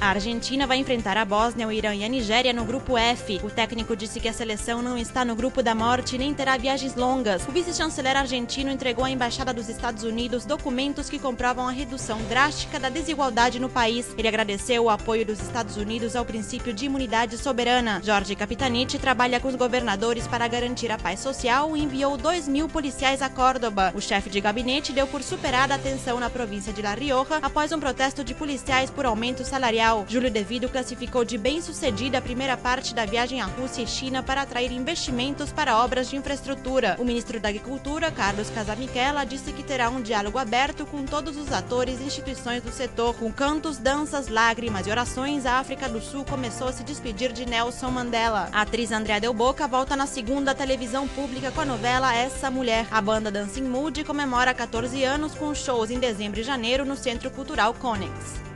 A Argentina vai enfrentar a Bósnia, o Irã e a Nigéria no grupo F. O técnico disse que a seleção não está no grupo da morte nem terá viagens longas. O vice-chanceler argentino entregou à embaixada dos Estados Unidos documentos que comprovam a redução drástica da desigualdade no país. Ele agradeceu o apoio dos Estados Unidos ao princípio de imunidade soberana. Jorge Capitanich trabalha com os governadores para garantir a paz social e enviou 2 mil policiais a Córdoba. O chefe de gabinete deu por superada a tensão na província de La Rioja após um protesto de policiais por aumento salarial. Júlio Devido classificou de bem-sucedida a primeira parte da viagem à Rússia e China para atrair investimentos para obras de infraestrutura. O ministro da Agricultura, Carlos Casamichela, disse que terá um diálogo aberto com todos os atores e instituições do setor. Com cantos, danças, lágrimas e orações, a África do Sul começou a se despedir de Nelson Mandela. A atriz Andrea Del Boca volta na segunda televisão pública com a novela Essa Mulher. A banda Dancing Mood comemora 14 anos com shows em dezembro e janeiro no Centro Cultural Conex.